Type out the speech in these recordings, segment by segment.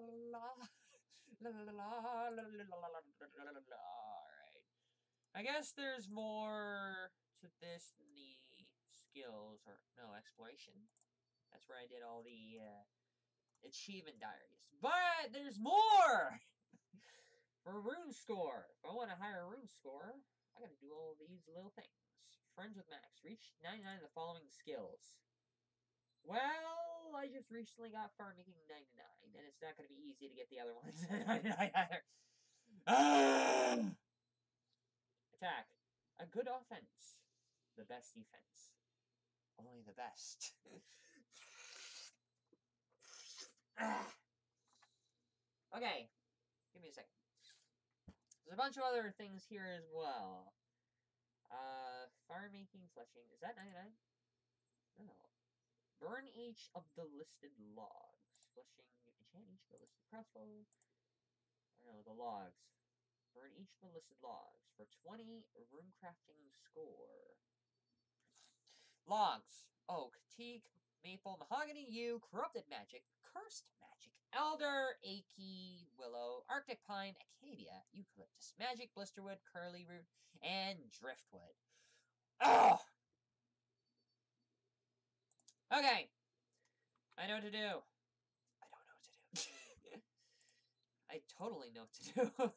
la la la la la la la la la la Alright. I guess there's more to this than the skills or no exploration. That's where I did all the uh, achievement diaries. But there's more for RuneScore. If I want a higher RuneScore, I gotta do all these little things. Friends with Max. Reach 99 of the following skills. Well, I just recently got Farming 99. And it's not going to be easy to get the other ones. Attack. A good offense. The best defense. Only the best. okay. Give me a second. There's a bunch of other things here as well. Uh, fire making, fletching. Is that 99? No. Burn each of the listed logs. Flushing each of the crossbow. I know, the logs. Burn each of the listed logs for 20 rune crafting score. Logs. Oak, teak, maple, mahogany, yew, corrupted magic, cursed magic, elder, achy, willow, arctic pine, acacia, eucalyptus, magic, blisterwood, curly root, and driftwood. Oh! Okay. I know what to do. I don't know what to do. I totally know what to do.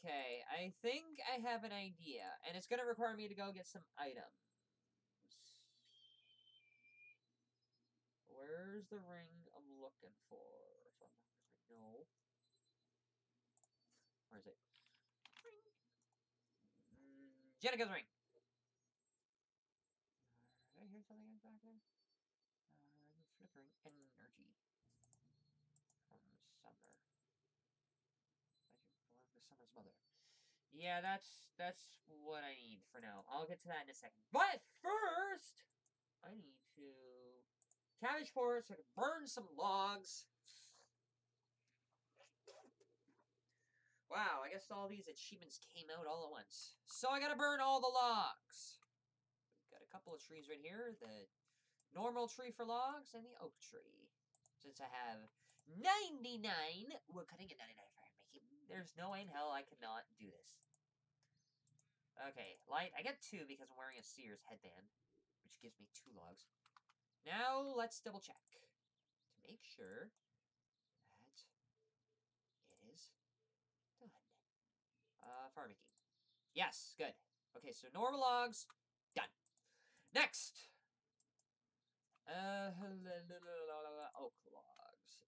okay, I think I have an idea, and it's going to require me to go get some items. Where's the ring I'm looking for? So I'm not gonna know. Where is it? Ring. Mm, Jennica's ring. Uh, did I hear something back there? Uh, flickering energy from summer. Magic from the summer's mother. Yeah, that's that's what I need for now. I'll get to that in a second. But first, I need to cabbage forest so I can burn some logs. Wow, I guess all these achievements came out all at once. So I gotta burn all the logs. We've got a couple of trees right here. The normal tree for logs and the oak tree. Since I have 99 wood cutting and 99 fire making, there's no way in hell I cannot do this. Okay, light. I get two because I'm wearing a Sears headband, which gives me two logs. Now let's double check to make sure that it is done. Uh, fire making. Yes, good. Okay, so normal logs, done. Next. Uh, oak logs.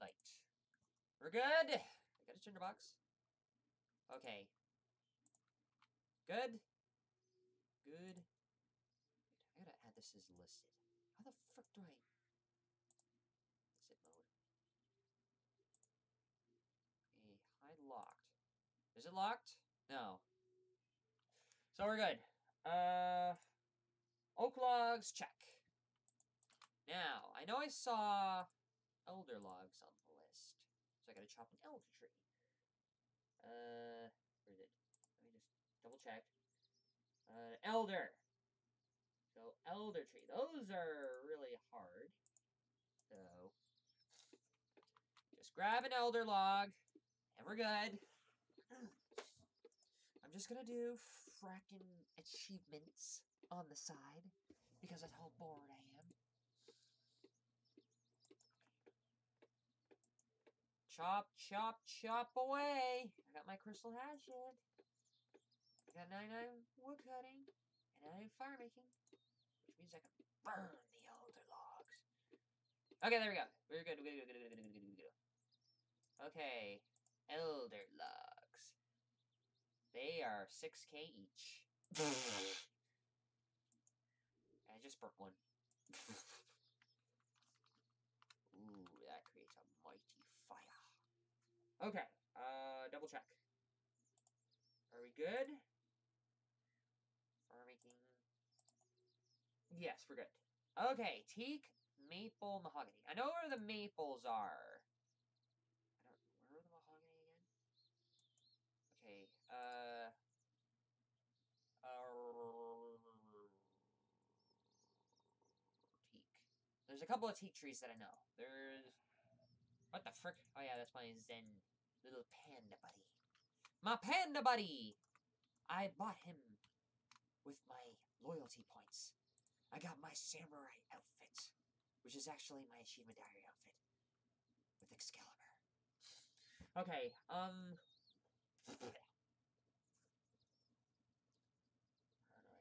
Light. We're good. Got a tinderbox. Okay. Good. Good. I gotta add this as listed. How the frick do I... Exit mode. Okay, hide locked. Is it locked? No. So we're good. Uh, oak logs, check. Now, I know I saw elder logs on the list. So I gotta chop an elder tree. Uh, where is it? Let me just double check. Uh, elder. So, elder tree. Those are really hard. So, just grab an elder log, and we're good. I'm just gonna do fracking achievements on the side, because that's how bored I am. Chop, chop, chop away. I got my crystal hatchet. I got 99 wood cutting and 99 fire making, which means I can burn the elder logs. Okay, there we go. We're good. We're good. We're good. We're good. We're good. We're good. Okay, elder logs. They are 6k each. I just burnt one. Ooh, that creates a mighty. Okay, uh, double check. Are we good? Yes, we're good. Okay, teak, maple, mahogany. I know where the maples are. I don't... Where are the mahogany again? Okay, uh... uh There's a couple of teak trees that I know. There's what the frick? Oh yeah, that's my Zen little panda buddy. My panda buddy. I bought him with my loyalty points. I got my samurai outfit, which is actually my achievement diary outfit with Excalibur. Okay, um. Where do I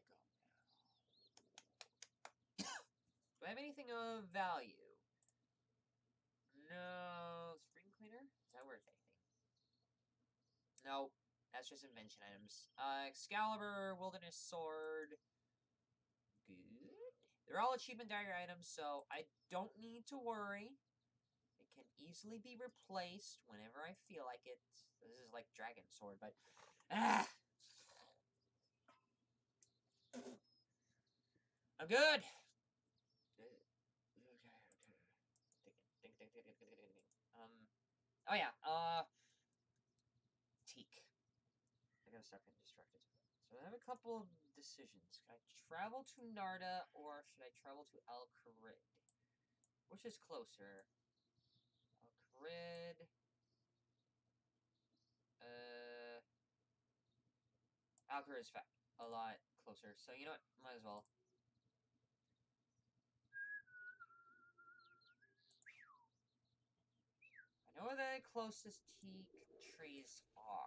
go now? do I have anything of value? No. Spring cleaner? Is that worth anything? Nope. That's just invention items. Uh, Excalibur, Wilderness Sword. Good. They're all achievement diary items, so I don't need to worry. It can easily be replaced whenever I feel like it. This is like Dragon Sword, but... Ah! I'm good! Um, oh yeah, uh, teak. Stop getting distracted. So I have a couple of decisions. Can I travel to Narda or should I travel to Al Kharid? Which is closer? Al Kharid. Uh, Al is a lot closer. So you know what? Might as well. I know where the closest teak trees are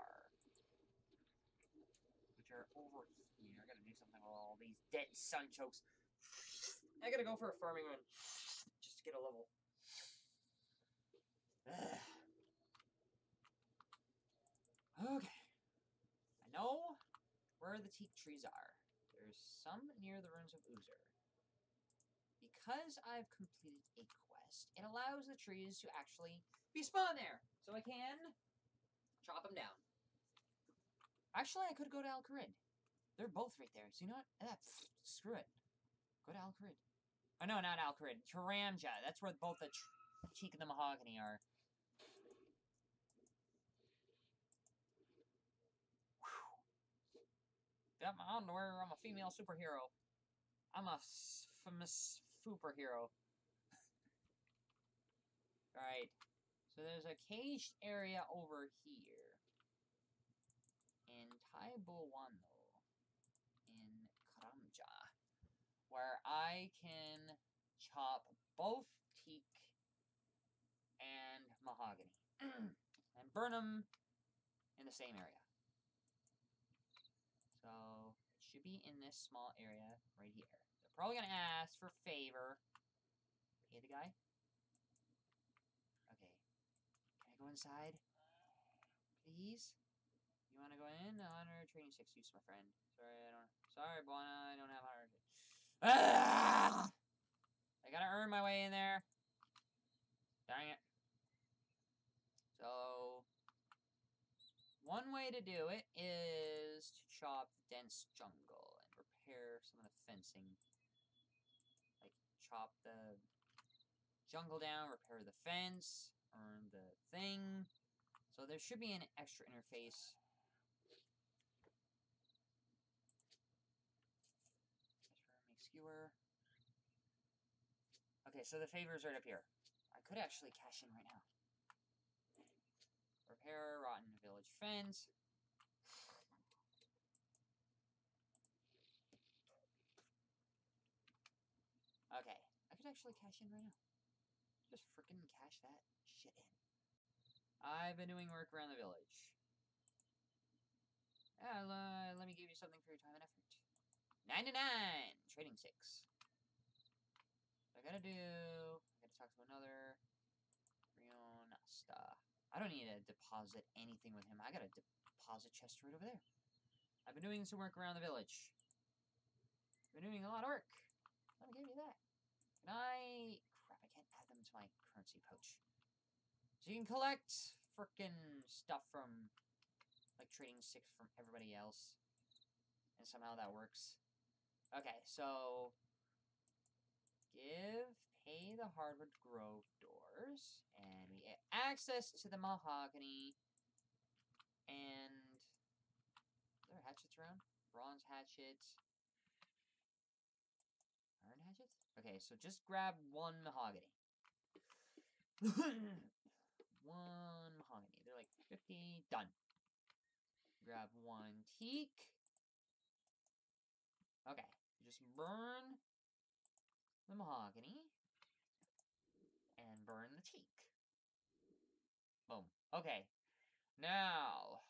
over here. I gotta do something with all these dead sunchokes. I gotta go for a farming run. Just to get a level. okay. I know where the teak trees are. There's some near the ruins of Uzer. Because I've completed a quest, it allows the trees to actually be spawned there. So I can chop them down. Actually, I could go to Al Kharid. They're both right there. So you know what? Ah, screw it. Go to Al Kharid. Oh, no, not Al Kharid. Karamja. That's where both the Cheek and the Mahogany are. Whew. Got my underwear. I'm a female superhero. I'm a famous superhero. Alright. So there's a caged area over here in Tai Bwo Wannai in Karamja, where I can chop both teak and mahogany and burn them in the same area. So it should be in this small area right here. They're probably going to ask for favor. Pay the guy. Okay. Can I go inside? Please? You want to go in? Honor training six use, my friend. Sorry, I don't. Sorry, Buana, I don't have honor. Ah! I gotta earn my way in there. Dang it. So, one way to do it is to chop the dense jungle and repair some of the fencing. Like, chop the jungle down, repair the fence, earn the thing. So there should be an extra interface Okay, so the favor's right up here. I could actually cash in right now. Repair rotten village fence. Okay, I could actually cash in right now. Just freaking cash that shit in. I've been doing work around the village. Uh, let me give you something for your time and effort. 99! Trading sticks. I gotta do... I gotta talk to another... Rionasta. I don't need to deposit anything with him. I got a deposit chest right over there. I've been doing some work around the village. Been doing a lot of work. Me give you that. Can I... Crap, I can't add them to my currency pouch. So you can collect frickin' stuff from, like, Trading sticks from everybody else. And somehow that works. Okay, so give pay the Hardwood Grove doors, and we get access to the mahogany, and are there hatchets around? Bronze hatchets, iron hatchets. Okay, so just grab one mahogany. one mahogany. They're like 50. Done. Grab one teak. Okay, just burn the mahogany and burn the teak. Boom. Okay, now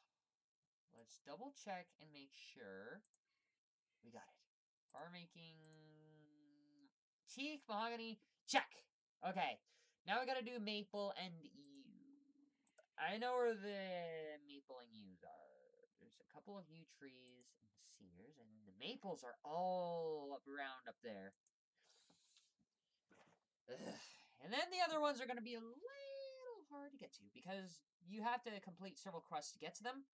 let's double check and make sure we got it. Bar making teak, mahogany, check. Okay, now we gotta do maple and yew. I know where the maple and yews are. There's a couple of yew trees and cedars, and the maples are all up around up there. And then the other ones are going to be a little hard to get to because you have to complete several quests to get to them.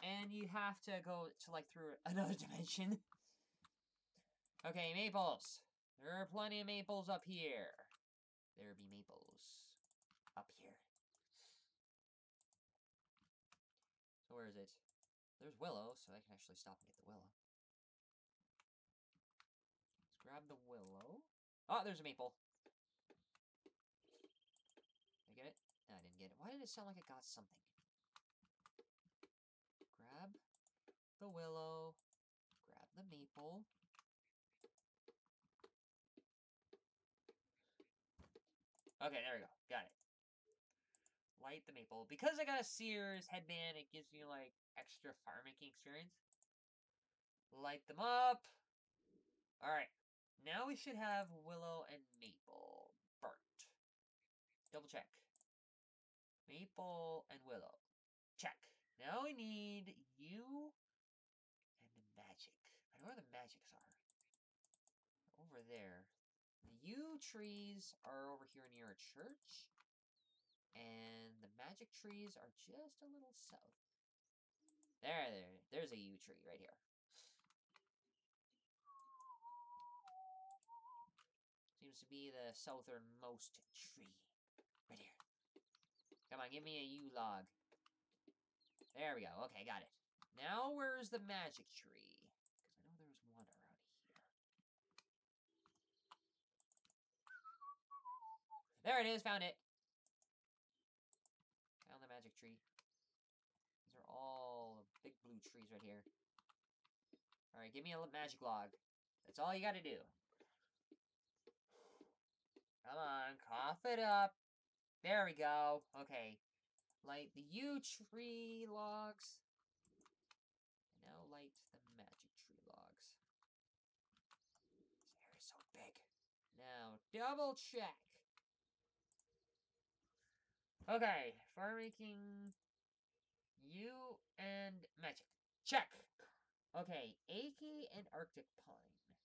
And you have to go to like through another dimension. okay, maples. There are plenty of maples up here. There be maples up here. So where is it? There's willow, so I can actually stop and get the willow. Let's grab the willow. Oh, there's a maple. Did I get it? No, I didn't get it. Why did it sound like it got something? Grab the willow. Grab the maple. Okay, there we go. Got it. Light the maple. Because I got a Sears headband, it gives me, like, extra fire making experience. Light them up. Alright. Now we should have willow and maple burnt. Double check. Maple and willow. Check. Now we need yew and the magic. I know where the magics are. Over there. The yew trees are over here near a church. And the magic trees are just a little south. There, there. There's a yew tree right here. Seems to be the southernmost tree. Come on, give me a U-log. There we go. Okay, got it. Now, where's the magic tree? Because I know there's one around here. There it is, found it. Found the magic tree. These are all big blue trees right here. Alright, give me a magic log. That's all you gotta do. Come on, cough it up. There we go. Okay. Light the yew tree logs. Now light the magic tree logs. This area is so big. Now, double check. Okay, fire making yew and magic. Check. Okay, achy and arctic pine.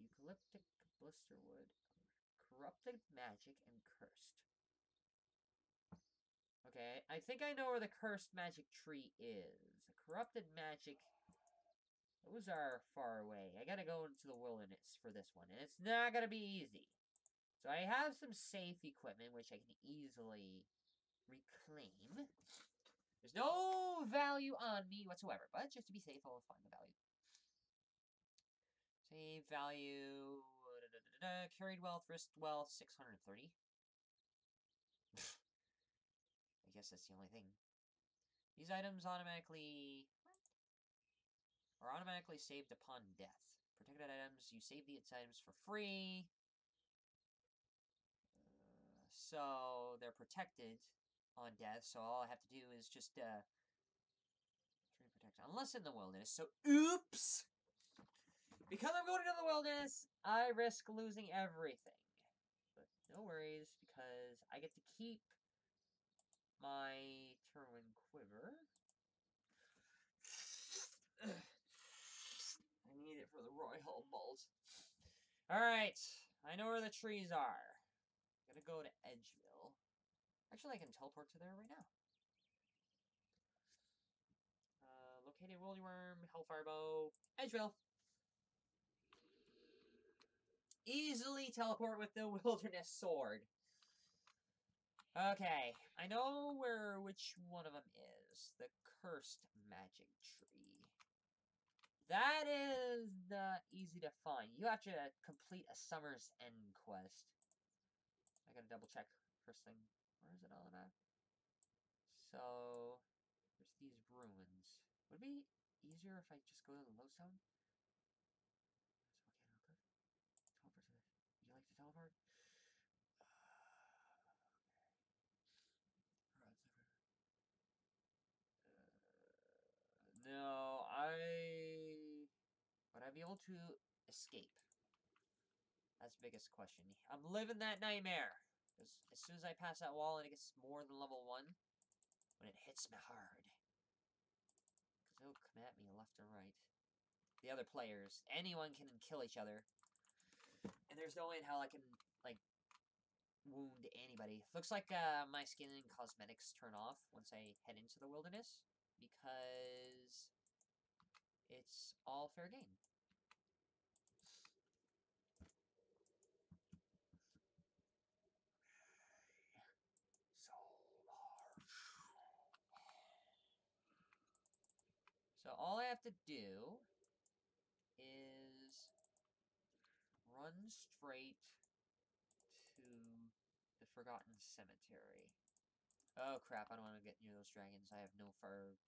Eucalyptic blisterwood. Corrupted magic and cursed. Okay, I think I know where the cursed magic tree is. The corrupted magic. Those are far away. I gotta go into the wilderness for this one, and it's not gonna be easy. So I have some safe equipment, which I can easily reclaim. There's no value on me whatsoever, but just to be safe, I'll find the value. Save value. Da, da, da, carried wealth, risked wealth, 630. I guess that's the only thing. These items automatically are automatically saved upon death. Protected items, you save these items for free. Uh, so they're protected on death, so all I have to do is just uh protect unless in the wilderness. So oops! Because I'm going into the wilderness, I risk losing everything. But no worries, because I get to keep my Tirannwn Quiver. I need it for the Royal Bolt. Alright, I know where the trees are. I'm gonna go to Edgeville. Actually, I can teleport to there right now. Uh, located Worm, Hellfire Bow, Edgeville. Easily teleport with the Wilderness Sword. Okay, I know where which one of them is. The Cursed Magic Tree. That is not easy to find. You have to complete a Summer's End quest. I gotta double check first thing. Where is it on map? So, there's these ruins. Would it be easier if I just go to the Lodestone? So, okay, real quick. Teleport to the... Would you like to teleport? No, I... Would I be able to escape? That's the biggest question. I'm living that nightmare. As soon as I pass that wall and it gets more than level 1, when it hits me hard. Because it'll come at me left or right. The other players, anyone can kill each other. And there's no way in hell I can, like, wound anybody. Looks like uh, my skin and cosmetics turn off once I head into the wilderness. Because it's all fair game. So all I have to do is run straight to the Forgotten Cemetery. Oh crap, I don't want to get near those dragons. I have no fire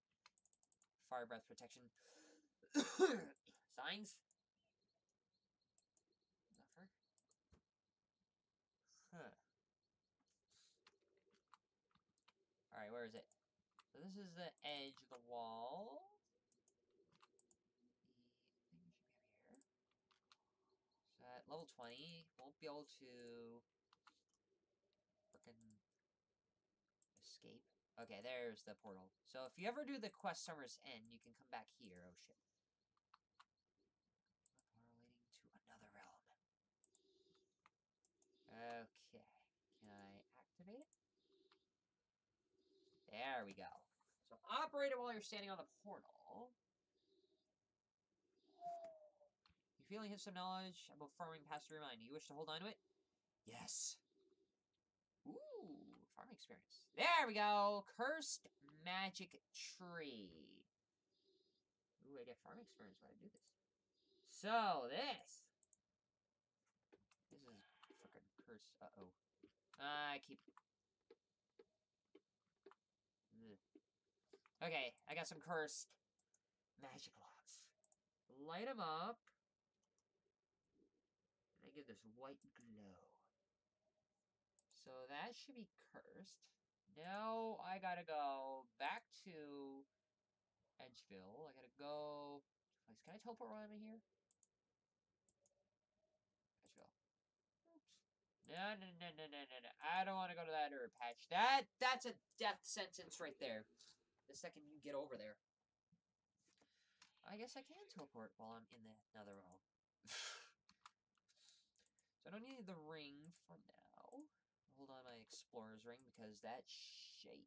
fire breath protection. Signs? Nothing? Huh. Alright, where is it? So this is the edge of the wall. At level 20, won't be able to escape. Okay, there's the portal. So if you ever do the quest Summer's End, you can come back here. Oh, shit. Portal leading to another realm. Okay. Can I activate it? There we go. So operate it while you're standing on the portal. You feeling hits some knowledge about farming past your mind. Do you wish to hold on to it? Yes. Ooh, farming experience. There we go! Cursed magic tree. Ooh, I get farming experience when I do this. So. This is cursed. Uh-oh. I keep... Ugh. Okay, I got some cursed magic lots. Light them up And I give this white glow. So that should be cursed. Now I gotta go back to Edgeville. I gotta go... Can I teleport I'm here? Edgeville. Oops. No, no, no, no, no, no, no. I don't want to go to that herb patch. That, that's a death sentence right there. The second you get over there. I guess I can teleport while I'm in the nether realm. So I don't need the ring for now. Hold on my explorer's ring because that shite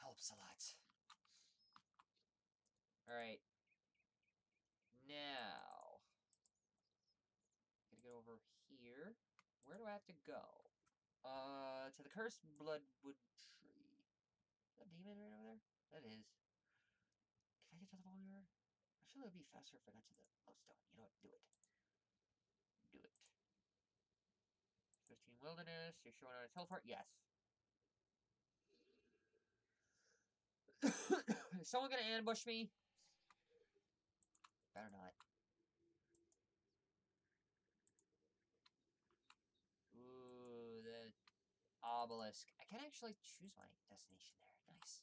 helps a lot. Alright. Now. Gotta get over here. Where do I have to go? Uh, to the cursed bloodwood tree. Is that demon right over there? That is. Can I get to the river? Actually, it would be faster if I got to the Lodestone. You know what? Do it. Do it. Christine Wilderness. You're showing how a teleport? Yes. Is someone gonna ambush me? Better not. Ooh, the obelisk. I can actually choose my destination there. Nice.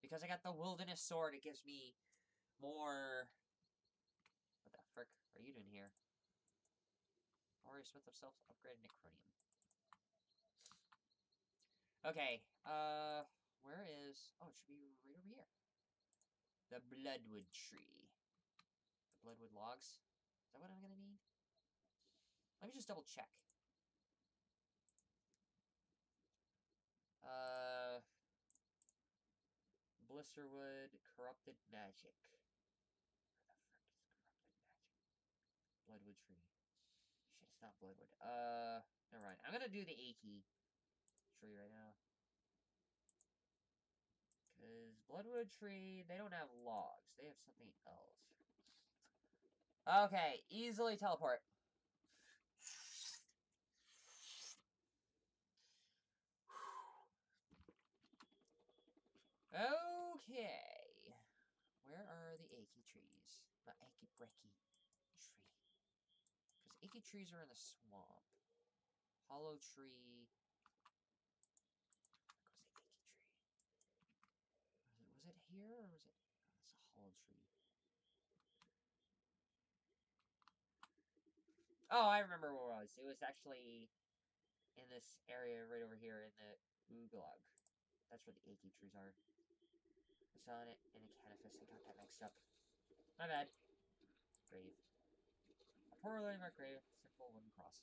Because I got the wilderness sword, it gives me more... What the frick are you doing here? Warrior Smith of Self upgraded Necronium. Okay, uh, where is... Oh, it should be right over here. The Bloodwood Tree. The Bloodwood Logs. Is that what I'm gonna need? Let me just double check. Uh... Blisterwood, Corrupted Magic. Where the frick is Corrupted Magic? Bloodwood Tree. Shit, it's not Bloodwood. Uh, never mind. I'm gonna do the Achy tree right now. Because Bloodwood Tree, they don't have logs. They have something else. Okay, easily teleport. Okay. Where are the achy trees? Not achy breaky tree. Because achy trees are in the swamp. Hollow tree. Was the achy tree? Was it, was it here or was it? Oh, it's a hollow tree. Oh, I remember where it was. It was actually in this area right over here in the Oo'glog. That's where the achy trees are. I saw it in a cannabis and got that mixed up. My bad. Grave. A poor landmark grave, simple wooden cross.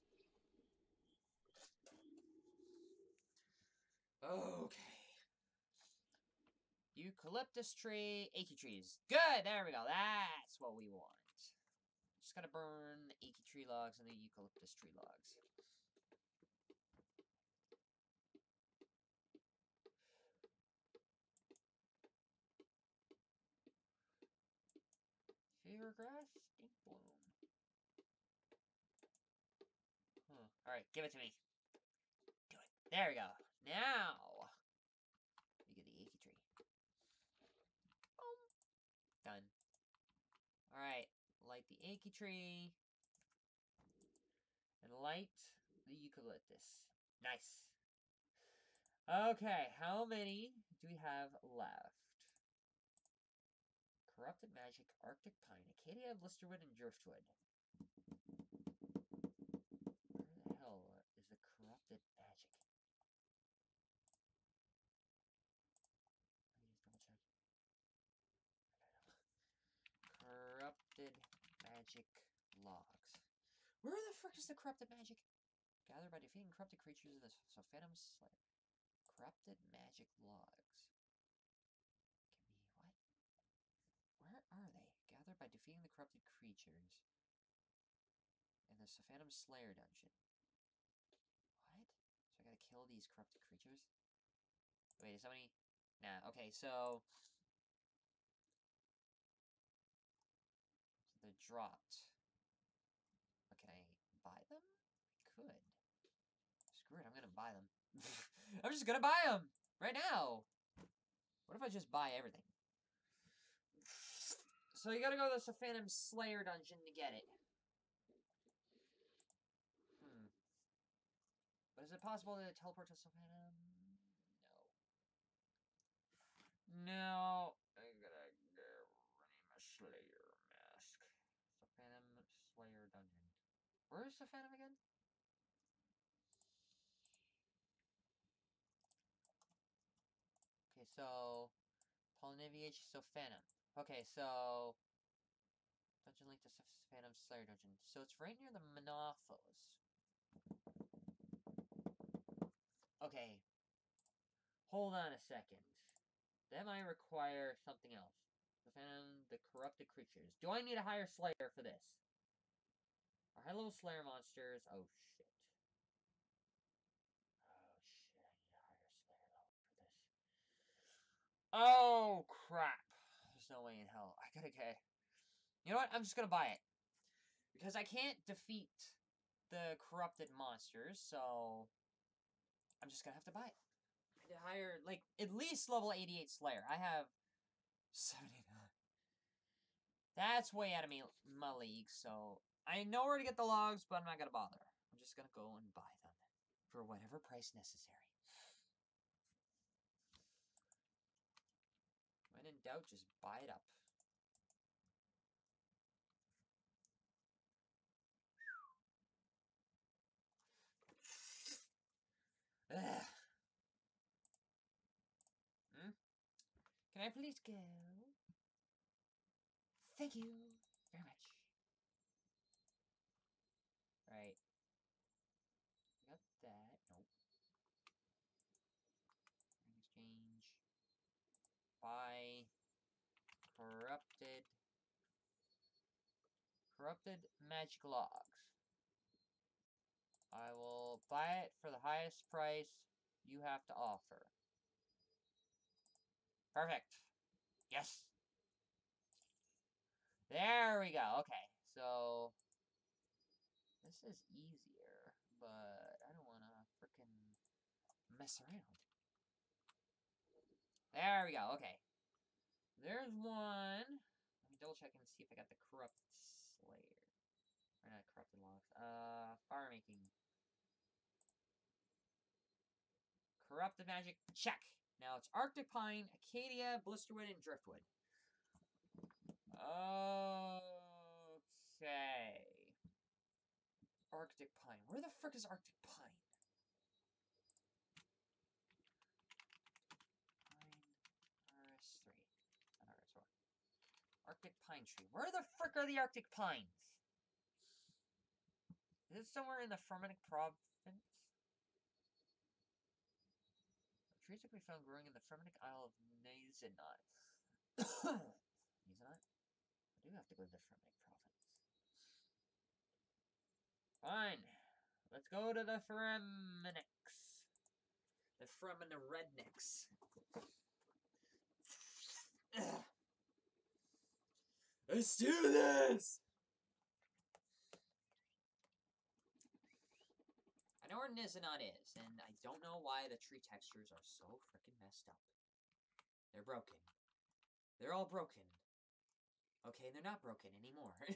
Okay. Eucalyptus tree, achy trees. Good, there we go. That's what we want. Just gotta burn the achy tree logs and the eucalyptus tree logs. Huh. Hmm, alright, give it to me. Do it. There we go. Now we get the achy tree. Boom. Done. Alright, light the achy tree. And light the eucalyptus. Nice. Okay, how many do we have left? Corrupted Magic, Arctic Pine, Acacia, Blisterwood, and Driftwood. Where the hell is the Corrupted Magic? Corrupted Magic Logs. Where the frick is the Corrupted Magic? Gathered by defeating corrupted creatures in the Sophanem Slayer. Corrupted Magic Logs. Give me what? Where are they? Gathered by defeating the corrupted creatures in the Phantom Slayer dungeon. What? So I gotta kill these corrupted creatures? Wait, is somebody... Nah, okay, so... They're dropped. But can I buy them? I could. Screw it, I'm gonna buy them. I'm just gonna buy them! Right now! What if I just buy everything? So you gotta go to the Phantom Slayer dungeon to get it. Hmm. But is it possible to teleport to Phantom? No. No. I gotta go running my Slayer mask. Phantom Slayer dungeon. Where is the Phantom again? Okay, so Pollnivneach Phantom. Okay, so Dungeon Link to Phantom Slayer Dungeon. So it's right near the Menaphos. Okay. Hold on a second. That might require something else. The Phantom, the Corrupted Creatures. Do I need a higher Slayer for this? Our high-level Slayer monsters. Oh, shit. Oh, shit. I need a higher Slayer level for this. Oh, crap. No way in hell. I gotta get... You know what? I'm just gonna buy it. Because I can't defeat the corrupted monsters, so... I'm just gonna have to buy it. I need to hire, like, at least level 88 Slayer. I have 79. That's way out of me, my league, so... I know where to get the logs, but I'm not gonna bother. I'm just gonna go and buy them. For whatever price necessary. Doubt, just buy it up. Hmm? Can I please go? Thank you very much. Right. Got that. Nope. Exchange. Buy. Corrupted. Corrupted magic logs. I will buy it for the highest price you have to offer. Perfect. Yes. There we go. Okay. so this is easier, but I don't want to freaking mess around. There we go. Okay. There's one. Let me double check and see if I got the corrupt. Or not corrupted logs. Uh, fire making. Corrupted magic. Check. Now it's Arctic Pine, Acadia, Blisterwood, and Driftwood. Okay. Arctic Pine. Where the frick is Arctic Pine? Pine RS3. Not RS4. Arctic Pine Tree. Where the frick are the Arctic Pines? Is it somewhere in the Fremennik province? Trees can be found growing in the Fremennik Isle of Neitiznot. Neitiznot? I do have to go to the Fremennik province. Fine. Let's go to the Fremenniks. The Fremin Rednecks. Let's do this! I know where Neitiznot is, and I don't know why the tree textures are so freaking messed up. They're broken. They're all broken. Okay, they're not broken anymore.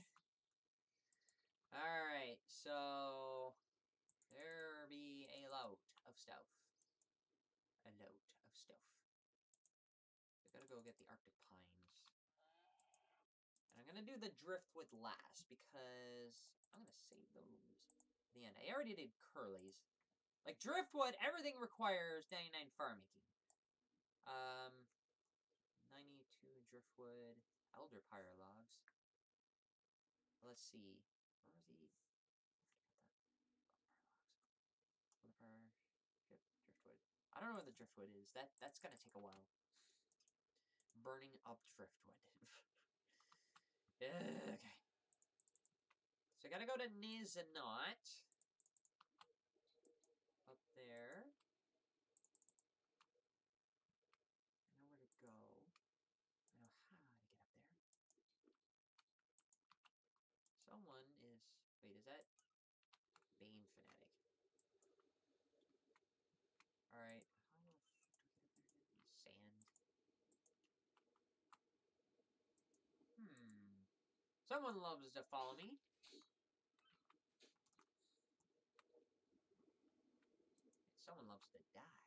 Alright, so... There be a lot of stuff. A load of stuff. We gotta go get the Arctic Pines. And I'm gonna do the Driftwood last, because I'm gonna save those the end. I already did Curly's. Like Driftwood, everything requires 99 farm making. Um, 92 Driftwood, Elder Pyre logs. Let's see. Where was he? I don't know where the Driftwood is. That That's gonna take a while. Burning up Driftwood. okay. So I gotta go to Neitiznot. Up there. I know where to go. I know how to get up there. Someone is... Wait, is that... Bane Fanatic. Alright. Hmm. Someone loves to follow me. Someone loves to die.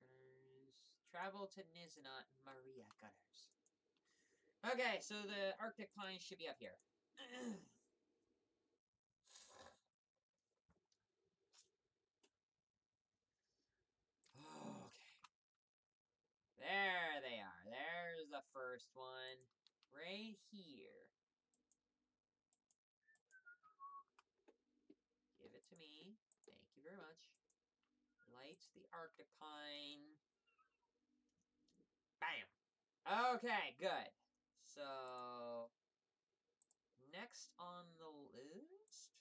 Gunners. Travel to Neitiznot, Maria Gunnars. Okay, so the Arctic Pine should be up here. okay. There they are. There's the first one. Right here. Give it to me. Thank you very much. The Arctic Pine. Bam! Okay, good. So, next on the list,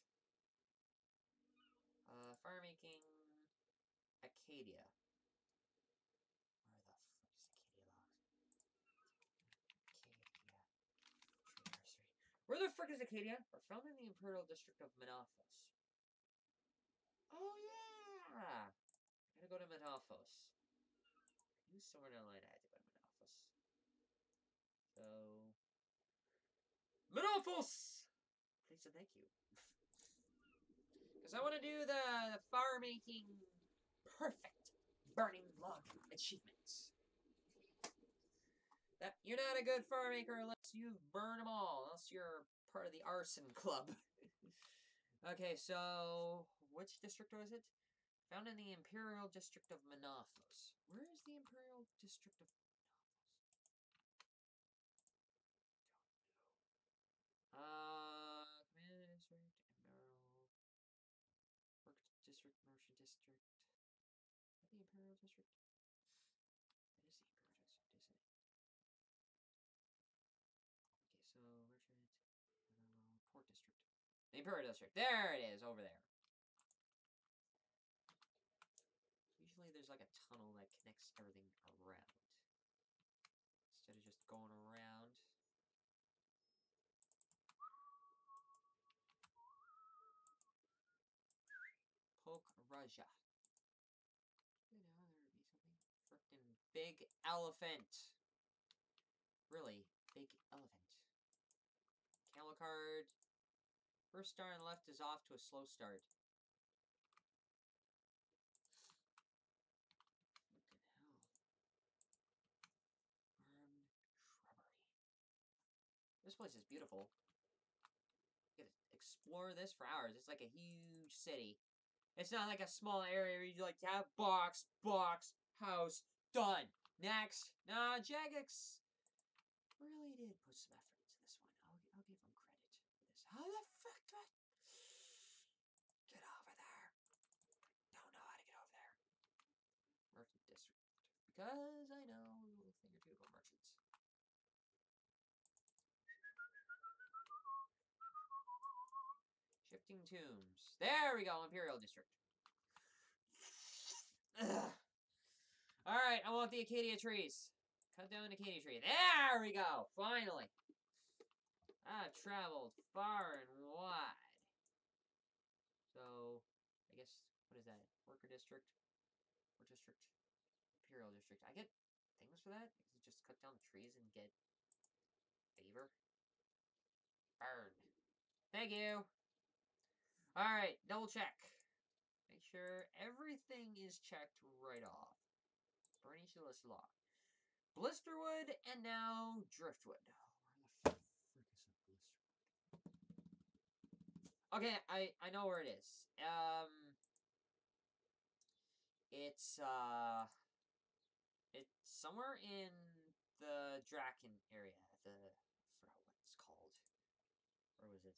uh, fire making Acadia. Where the frick is Acadia? We're found in the Imperial District of Menaphos. Oh yeah! Gotta go to Menaphos. Use Sword of Light, I had to go to Menaphos. So... Menaphos! Please and thank you. Because I want to do the, the fire making perfect burning log achievements. That you're not a good fire maker unless you burn them all, unless you're part of the arson club. okay, so which district was it? Found in the Imperial District of Menaphos. Where is the Imperial District of Menaphos? Uh, Command District, Emerald, Work District, Merchant District. The Imperial District? Is the Imperial District? Okay, so Merchant, uh, Port District. The Imperial District. There it is, over there. everything around. Instead of just going around. Poke Raja. You know, there would be something. Frickin' big elephant. Really, big elephant. Camel card. First star on the left is off to a slow start. Place is beautiful. You could explore this for hours. It's like a huge city. It's not like a small area where you like to have box, box, house, done. Next. Nah, Jagex really did put some effort into this one. I'll, I'll give him credit for this. How the fuck do I... Get over there. Don't know how to get over there. Merchant District. Because I know a little thing or two about merchants. Shifting tombs. There we go, Imperial District. Alright, I want the Acadia trees. Cut down the Acadia tree. There we go, finally. I've traveled far and wide. So, I guess, what is that? Worker District? Worker District? Imperial District. I get things for that? You just cut down the trees and get favor? Burn. Thank you. Alright, double check. Make sure everything is checked right off. Burning Shields Law. Blisterwood and now Driftwood. Oh? Okay, I, I know where it is. Um, it's, uh, it's somewhere in the Drakan area. The, I forgot what it's called. Where was it?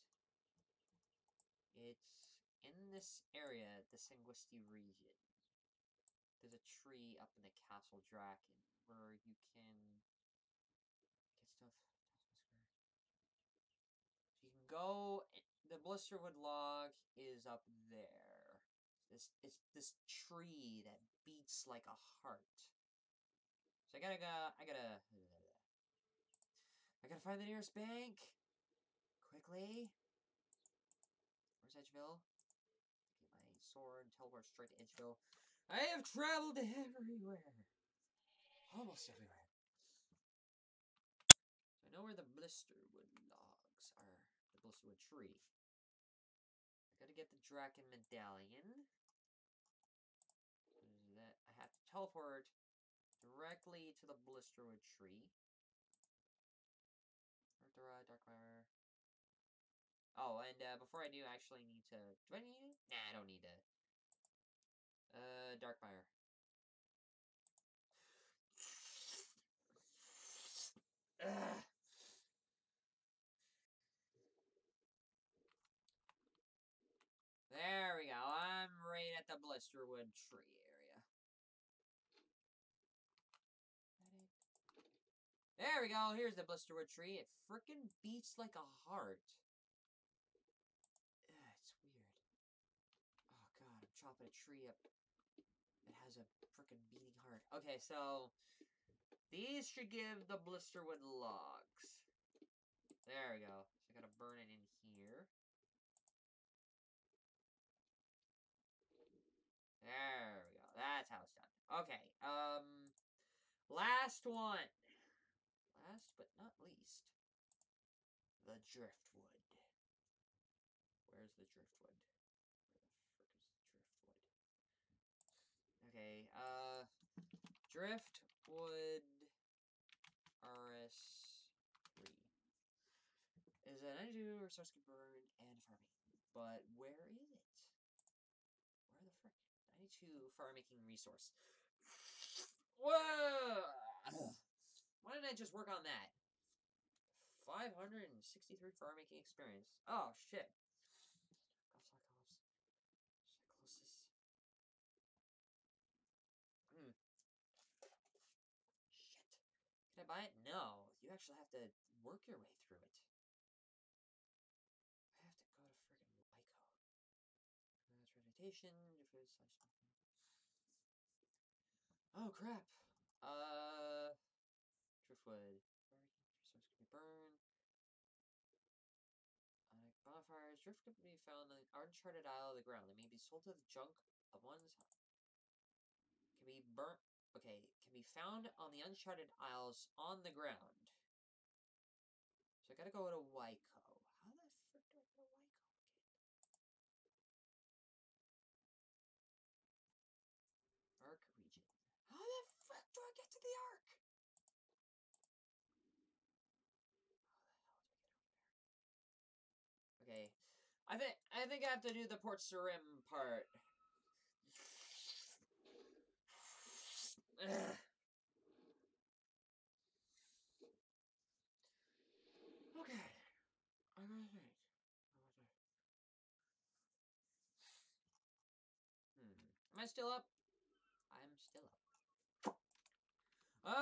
It's in this area, the Sanguinesti region. There's a tree up in the Castle Drakan where you can get stuff. So you can go. Eh, the Blisterwood log is up there. This it's this tree that beats like a heart. So I gotta go. I gotta. I gotta find the nearest bank quickly. Where's Edgeville? Sword teleport straight to Edgeville. I have traveled everywhere. Almost everywhere. I know where the blisterwood logs are. The blisterwood tree. I gotta get the Drakan medallion. That I have to teleport directly to the blisterwood tree. Dark Darkfire. Oh, and uh, before I do, I actually need to. Do I need it? Nah, I don't need it. Uh, Darkfire. Ugh. There we go. I'm right at the Blisterwood tree area. There we go. Here's the Blisterwood tree. It frickin' beats like a heart. Ugh, it's weird. Oh god, I'm chopping a tree up. It has a frickin' beating heart. Okay, so these should give the blisterwood logs. There we go. So I gotta burn it in here. There we go. That's how it's done. Okay. Um, last one. Last but not least, the driftwood. Where's the driftwood? Where the frick is the driftwood? Okay. Uh, driftwood RS3 is an energy resource can burn and farming. But where is it? Where the frick? 92 firemaking resource. Whoa! Why didn't I just work on that? 563 firemaking experience. Oh shit. Cyclops. Cyclosis. Hmm. Shit. Buy it? No. You actually have to work your way through it. I have to go to friggin' Lyco. That's reputation. Oh crap. Uh driftwood. Resource can be burned. Uh, bonfires. Drift can be found on the uncharted isle of the ground. They may be sold to the junk of one's. Can be burnt. Okay, can be found on the Uncharted Isles on the ground. So I gotta go to Waiko. How the frick do I go to Waiko again? Ark region. How the frick do I get to the Ark? How the hell do I get over there? Okay, I think I think I have to do the Port Sarim part. Ugh. Okay. I gotta think. Hmm. Am I still up? I'm still up.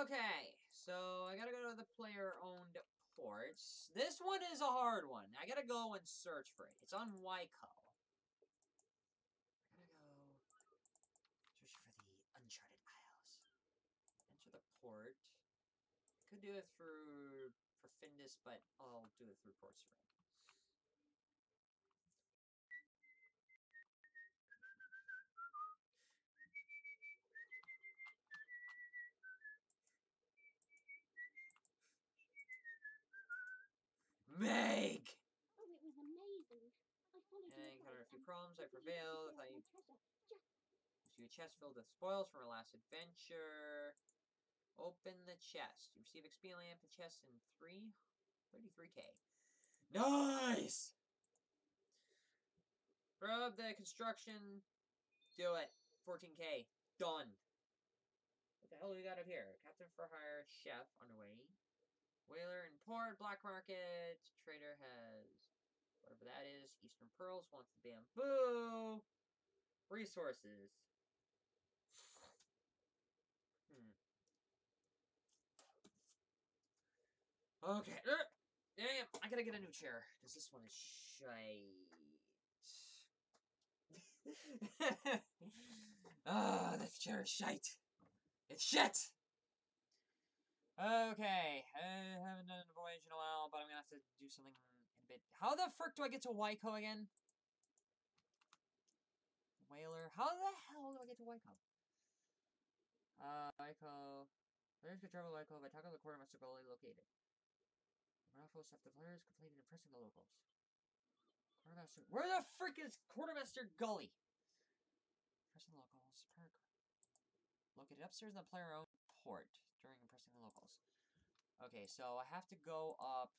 Okay, so I gotta go to the player-owned ports. This one is a hard one. I gotta go and search for it. It's on Waiko. I gotta go search for the Uncharted Isles. Enter the port. Could do it through for Findus, but I'll do it through Sarim. Meg! Oh, it was amazing. I followed And your encountered a few problems. I I prevailed. I I. Just a chest filled with spoils from our last adventure. Open the chest. You receive XP lamp the chest in 3 33k. Nice! Rub the construction. Do it. 14k. Done. What the hell do we got up here? Captain for hire, chef, underway. Whaler and port, black market. Trader has whatever that is. Eastern pearls wants the bamboo. Resources. Hmm. Okay. er, Damn, I gotta get a new chair because this one is shite. Ah, this chair is shite. It's shit. Okay, I haven't done a voyage in a while, but I'm gonna have to do something in a bit. How the frick do I get to Waiko again? Whaler. How the hell do I get to Waiko? Uh, Waiko. Players can travel to Waiko by talking to the quartermaster gully located. Raffle stuff the players completed impressing the locals. Quartermaster. Where the frick is Quartermaster Gully? Impressing the locals. Park. Located upstairs in the player owned port during impressing the locals. Okay, so I have to go up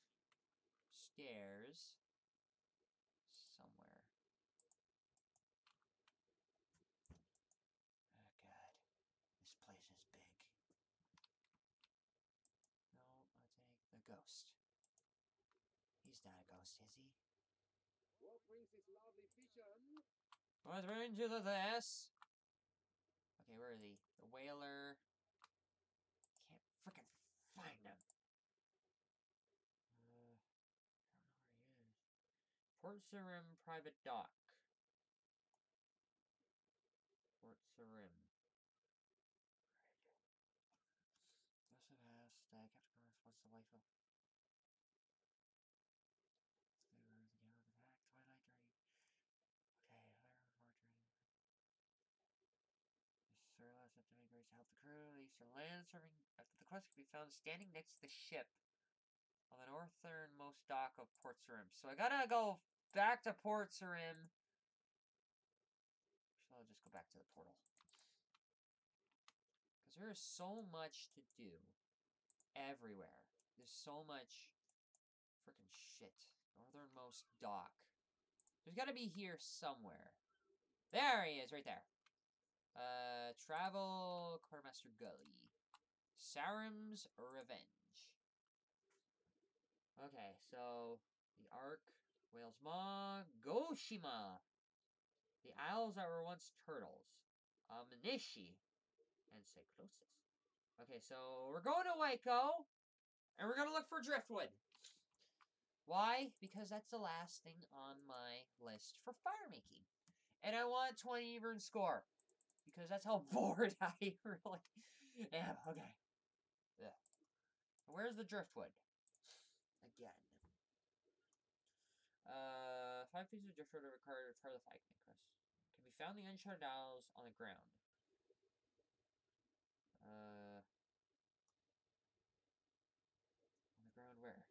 stairs somewhere. Oh god. This place is big. No, I'll take the ghost. He's not a ghost, is he? What's bringing to the this? Okay, where is he? The whaler. Can't frickin' find him. Uh. Port Sarim Private Dock. Port Sarim. Does it has stag after commerce? What's the life of? They were the game of the back, Twilight Dream. Okay, hire more training. The Surla sent to make grace to the crew. The Eastern land serving after the quest can be found standing next to the ship on the northernmost dock of Port Sarim. So I gotta go back to Port Sarim. So I'll just go back to the portal. Because there is so much to do everywhere. There's so much freaking shit. Northernmost dock. There's got to be here somewhere. There he is, right there. Uh, travel Quartermaster Gully. Sarim's Revenge. Okay, so the Ark, Whale's Maw, Goshima. The Isles that were once turtles. Aminishi. And Cyclosis. Okay, so we're going to Waiko. And we're going to look for Driftwood. Why? Because that's the last thing on my list for fire making. And I want 20 even score. Because that's how bored I really am. Okay. Yeah. Where's the driftwood? Again. Uh, five pieces of driftwood are required for the flag necklace. Can be found in the uncharted isles on the ground. Uh, on the ground where?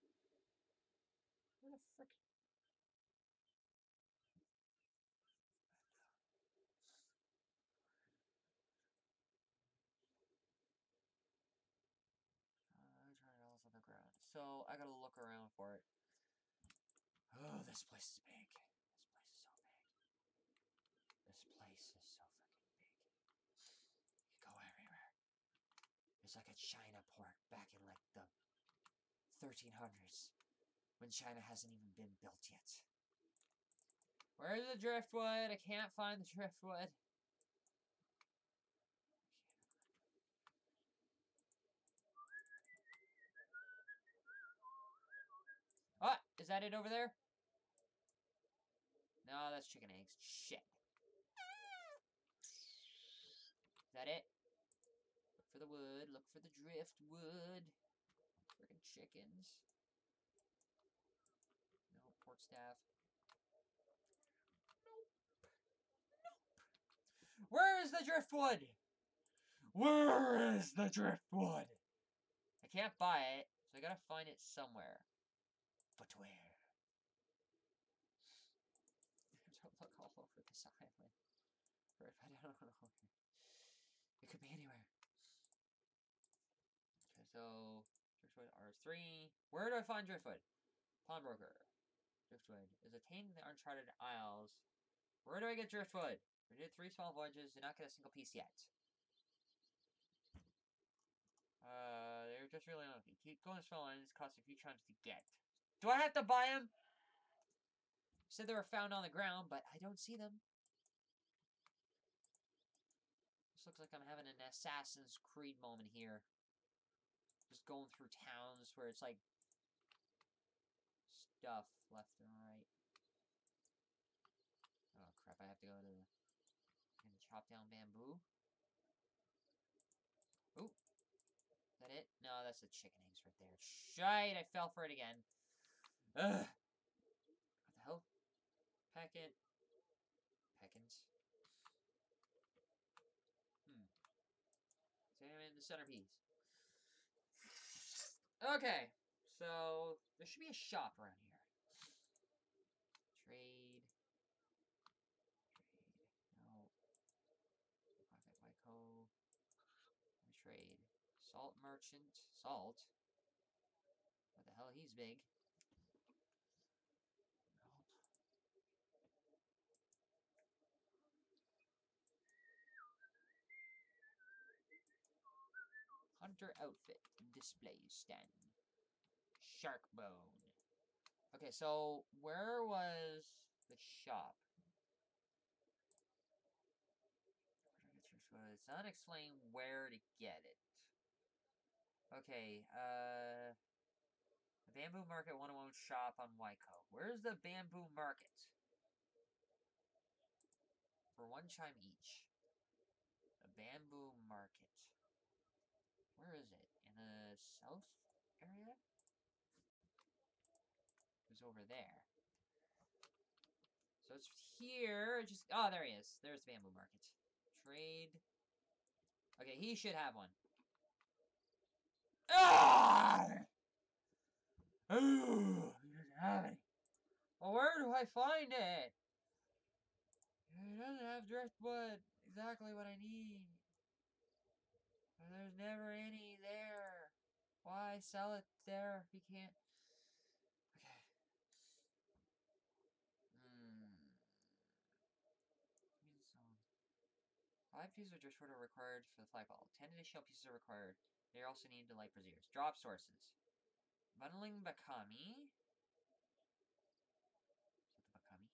Where the frick? Uh, uncharted isles on the ground. So I gotta look around for it. Oh, this place is big. This place is so big. This place is so fucking big. You go everywhere. It's like a China port back in like the 1300s when China hasn't even been built yet. Where's the driftwood? I can't find the driftwood. What? Is that it over there? No, that's chicken eggs. Shit. Is that it? Look for the wood. Look for the driftwood. Friggin' chickens. No, pork staff. Nope. Nope. Where is the driftwood? Where is the driftwood? I can't buy it, so I gotta find it somewhere. But where? Don't look all over this island. Know. It could be anywhere. Okay, so Driftwood R3. Where do I find Driftwood? Pawnbroker. Driftwood is attained in the Uncharted Isles. Where do I get Driftwood? We did three small voyages, did not get a single piece yet. Uh, they're just really unlucky. Keep going small it's cost a few times to get. Do I have to buy them? Said they were found on the ground, but I don't see them. This looks like I'm having an Assassin's Creed moment here. Just going through towns where it's like stuff left and right. Oh crap, I have to go to and chop down bamboo. Is that it? No, that's the chicken eggs right there. Shite, I fell for it again. Ugh. What the hell? Packet. Peckins. Hmm. Centerpiece. Okay, so there should be a shop around here. Trade. Trade. No. Pocket Waiko. Trade. Salt merchant. Salt. What the hell? He's big. Nope. Outfit. Display stand. Shark bone. Okay, so where was the shop? It's not explain where to get it. Okay, uh... Bamboo Market 101 shop on Waiko. Where's the Bamboo Market? For one chime each. The Bamboo Market. Where is it? In the south area? It was over there. So it's here. Just oh, there he is. There's the bamboo market. Trade. Okay, he should have one. Ah! Ooh, any. Well, where do I find it? He doesn't have driftwood. Exactly what I need. But there's never any there. Why sell it there if you can't? Okay. Hmm. Five pieces of driftwood are required for the flagpole. Ten additional pieces are required. They are also needed to light braziers. Drop sources. Bundling Bakami. Is that the Bakami?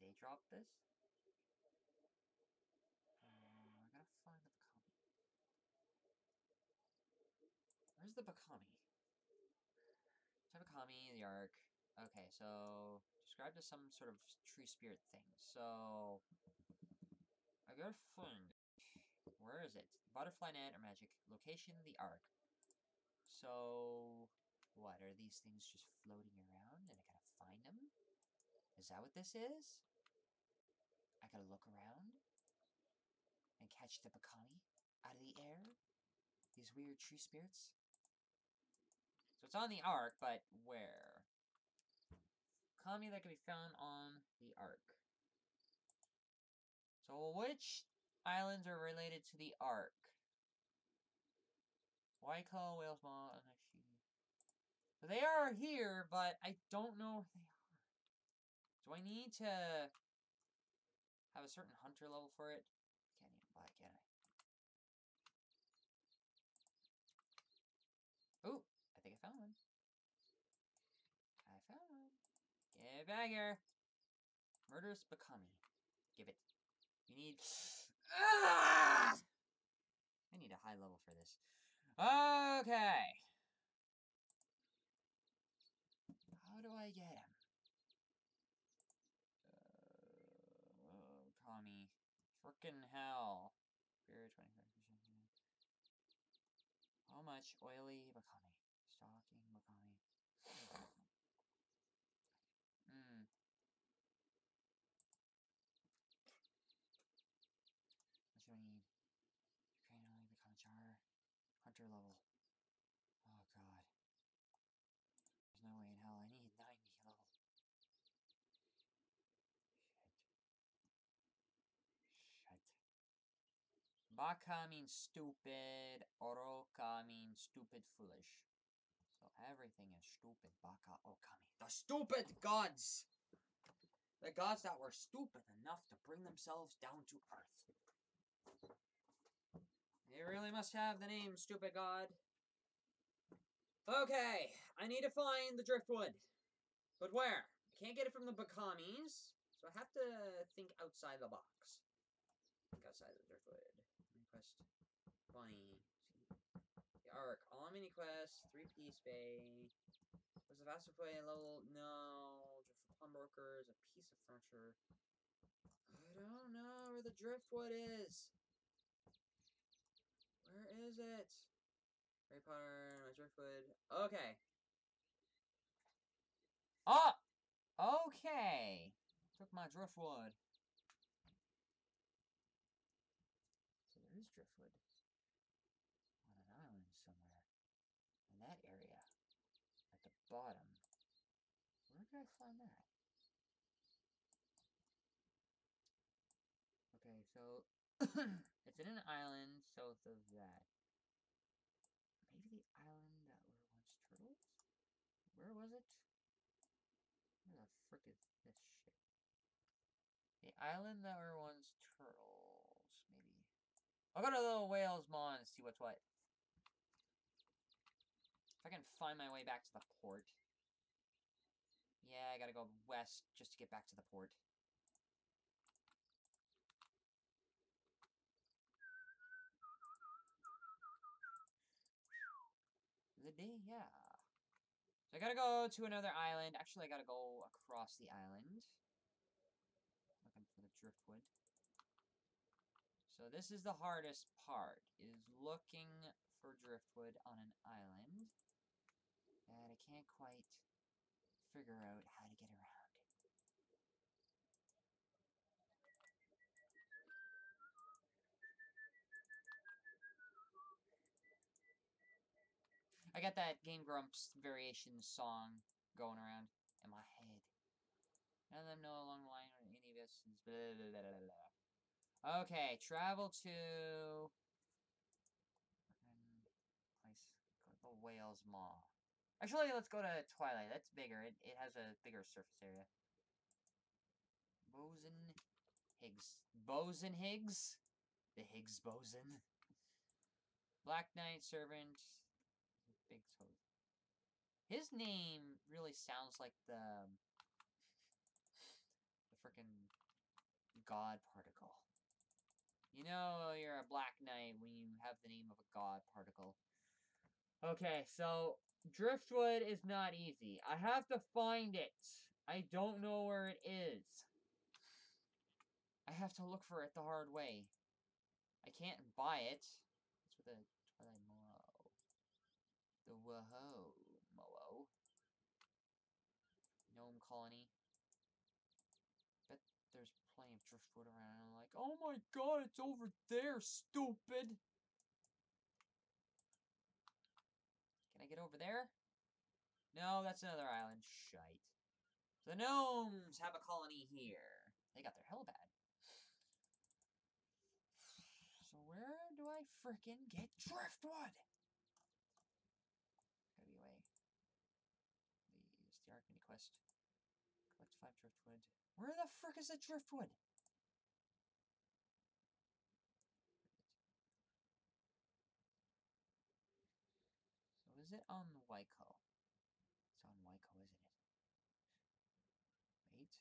They drop this? Uh, I gotta find the Bakami. Where's the Bakami? Type Bakami, the Ark. Okay, so described as some sort of tree spirit thing. So I gotta. Where is it? Butterfly net or magic. Location the Ark. So what are these things just floating around and I gotta find them? Is that what this is? I gotta look around and catch the Bakami out of the air. These weird tree spirits. So it's on the ark, but where? Kami that can be found on the ark. So which islands are related to the ark? Waiko, Whales Maw, and. So they are here, but I don't know where they are. Do I need to have a certain hunter level for it? Can't even buy it, can I? Ooh, I think I found one. I found one. Get back here. Murderous Bakami. Give it. You need... Ah! I need a high level for this. Okay. How do I get him? Uh, Kami. Frickin' hell. Spirit 25%. How much oily Bakami? Stalking Bakami. Hmm. What do I need? Ukraine only become a jar. Hunter level. Oh god. There's no way in hell. I need 90 level. Shit. Shit. Baka means stupid. Oroka means stupid foolish. So everything is stupid. Baka Okami. The stupid gods! The gods that were stupid enough to bring themselves down to earth. They really must have the name Stupid God. Okay, I need to find the driftwood. But where? I can't get it from the Bakamis, so I have to think outside the box. Think outside the driftwood. Quest. Bunny. The Ark. All mini quests. Three piece bay. Was the fastest way level? No. Drift for pawnbrokers. A piece of furniture. I don't know where the driftwood is. Where is it? Harry Potter, my driftwood. Okay. Oh! Okay. Took my driftwood. So there is driftwood. On an island somewhere. In that area. At the bottom. Where did I find that? Okay, so it's in an island south of that. Maybe the island that were once turtles? Where was it? Where the frick is this shit? The island that were once turtles, maybe. I'll go to the Whales Maw and see what's what. If I can find my way back to the port. Yeah, I gotta go west just to get back to the port. Yeah. So I gotta go to another island. Actually, I gotta go across the island. Looking for the driftwood. So this is the hardest part, is looking for driftwood on an island And I can't quite figure out how to get around. I got that Game Grumps variation song going around in my head. None of them know along the line any of this. Okay, travel to place the Whales Maw. Actually, let's go to Twilight. That's bigger. It it has a bigger surface area. Bosun Higgs. Bosun Higgs? The Higgs boson. Black Knight Servant. Big toe. His name really sounds like the the freaking god particle. You know you're a black knight when you have the name of a god particle. Okay, so driftwood is not easy. I have to find it. I don't know where it is. I have to look for it the hard way. I can't buy it. It's with a Twilight Moa. The Whoa Moo. Gnome colony. Bet there's plenty of driftwood around. I'm like, oh my god, it's over there, stupid. Can I get over there? No, that's another island. Shite. The gnomes have a colony here. They got their hell bad. So where do I frickin' get driftwood? Gotta be away. Please, the Ark Mini Quest. Collect five driftwood. Where the frick is the driftwood? So is it on the Waiko? It's on Waiko, isn't it? Wait.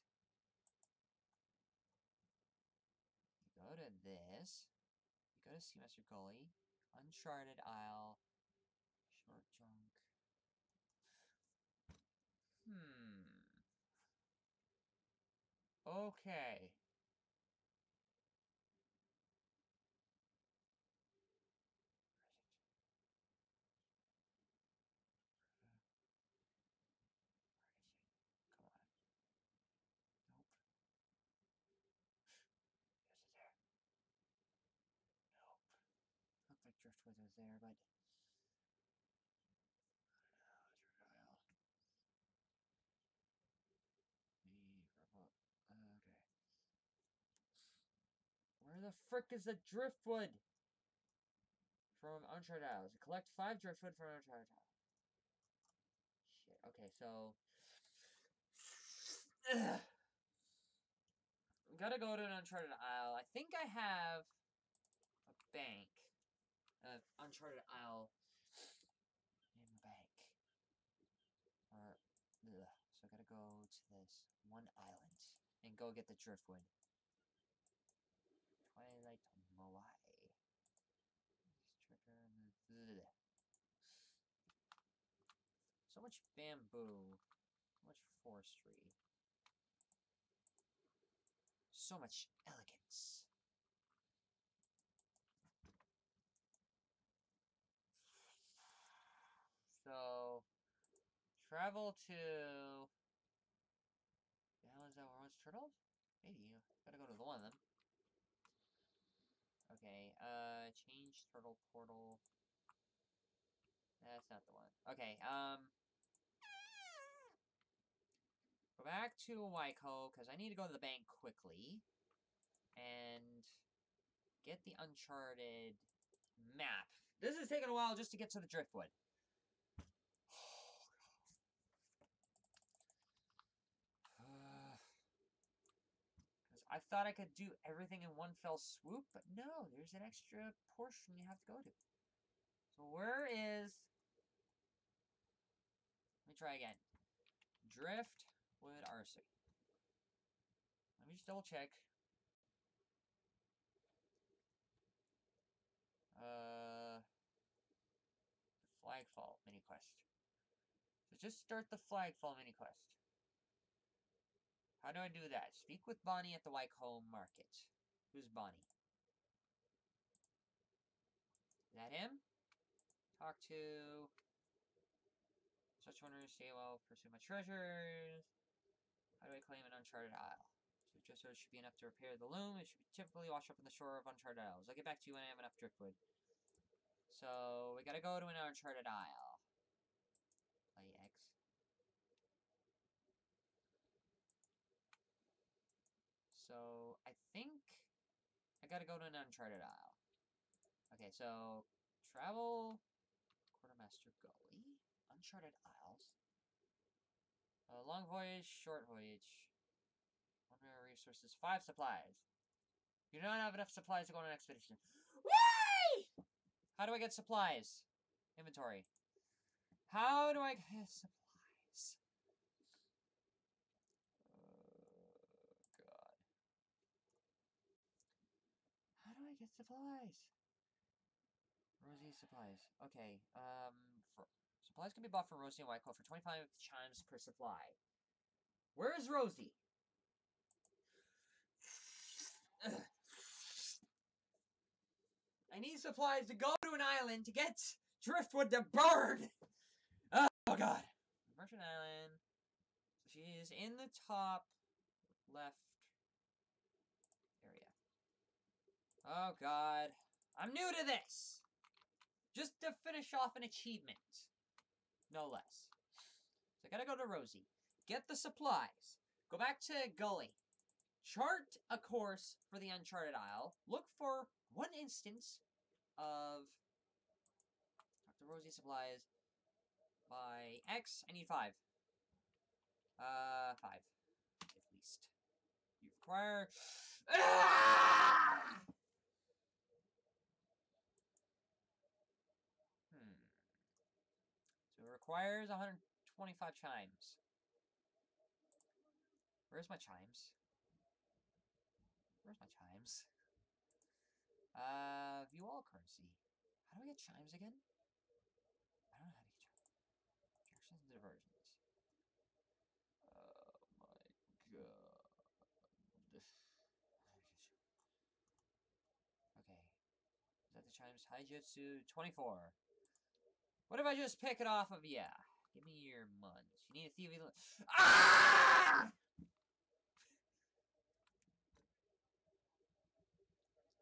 You go to this. You go to Seamaster Gully. Uncharted Isle. Short junk. Hmm. Okay. Where is it? Uh, Where is it? Come on. Nope. Is it there? Nope. Looked like Driftwood was there, but. Oh, Driftwood. The robot. Okay. Where the frick is the driftwood? From Uncharted Isles. Collect five driftwood from Uncharted Isles. Shit. Okay, so. Ugh. Gotta go to an Uncharted Isle. I think I have a bank. Uh, Uncharted Isle in bank. Or Ugh. So I gotta go to this one island and go get the driftwood. Twilight Moai. Trigger. ugh. So much bamboo. So much forestry. So much elegance. So Travel to. The hell is that it's turtled? Maybe gotta go to the one of them. Okay, uh, change turtle portal. That's not the one. Okay, um. Go back to Waiko, because I need to go to the bank quickly. And get the Uncharted map. This is taking a while just to get to the Driftwood. Because I thought I could do everything in one fell swoop, but no, there's an extra portion you have to go to. So where is... Let me try again. Driftwood Arctic. Let me just double check. Uh, Flagfall mini quest. So just start the Flagfall mini quest. How do I do that? Speak with Bonnie at the Wycombe Market. Who's Bonnie? Is that him? Talk to such owners stay well, pursue my treasures. How do I claim an uncharted isle? So it should be enough to repair the loom, it should be typically wash up on the shore of uncharted isles. I'll get back to you when I have enough driftwood. So we gotta go to an uncharted isle. Play X. So I think I gotta go to an uncharted isle. Okay, so travel quartermaster gully, uncharted isles. Uh, long voyage, short voyage. One rare resources, five supplies. You don't have enough supplies to go on an expedition. Whee! How do I get supplies? Inventory. How do I get supplies? Oh, God. How do I get supplies? Rosie supplies. Okay, um, supplies can be bought from Rosie and Waiko for 25 chimes per supply. Where is Rosie? I need supplies to go to an island to get driftwood to burn! Oh, god. Merchant Island. So she is in the top left area. Oh god. I'm new to this! Just to finish off an achievement. No less. So I gotta go to Rosie. Get the supplies. Go back to Gully. Chart a course for the Uncharted Isle. Look for one instance of Dr. Rosie supplies by X. I need five. Uh, five. At least. You require... Ah! Hmm. So it requires 125 chimes. Where's my chimes? Where's my chimes? Uh, view all currency. How do I get chimes again? I don't know how to get chimes. Directions and diversions. Oh my god. Okay. Is that the chimes? Haijutsu 24. What if I just pick it off of yeah? Give me your muns. You need a thieving. Ah!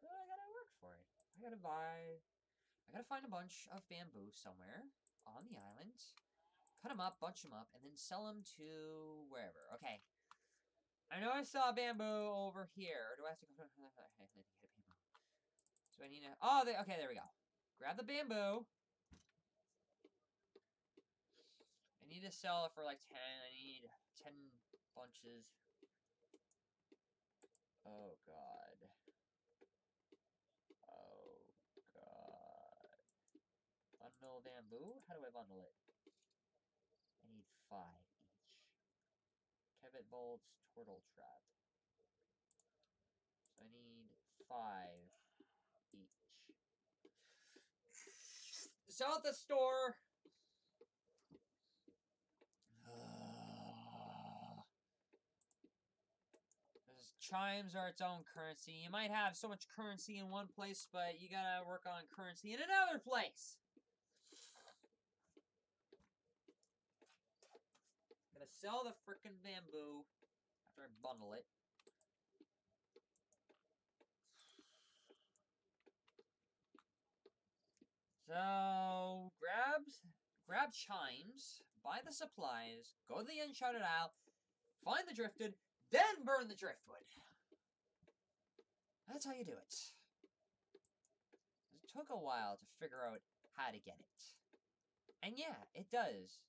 I gotta work for it. I gotta buy. I gotta find a bunch of bamboo somewhere on the island, cut them up, bunch them up, and then sell them to wherever. Okay. I know I saw bamboo over here. Or do I have to go? So I need to. Oh, they, okay. There we go. Grab the bamboo. I need to sell it for like 10. I need 10 bunches. Oh, God. Oh, God. Bundle bamboo? How do I bundle it? I need five each. Kevet bolts, turtle trap. So I need five each. Sell at the store! Because chimes are its own currency. You might have so much currency in one place, but you gotta work on currency in another place. I'm Gonna sell the frickin' bamboo after I bundle it. So grabs grab chimes, buy the supplies, go to the Uncharted Isle, find the driftwood, then burn the driftwood. That's how you do it. It took a while to figure out how to get it. And yeah, it does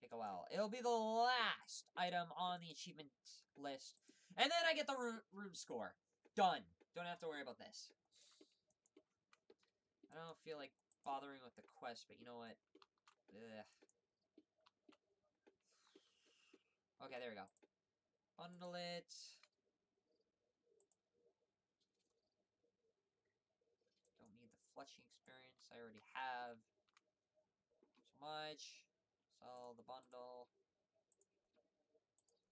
take a while. It'll be the last item on the achievement list. And then I get the room, score. Done. Don't have to worry about this. I don't feel like bothering with the quest, but you know what? Ugh. Okay, there we go. Bundle it. Don't need the fletching experience. I already have so much. Sell the bundle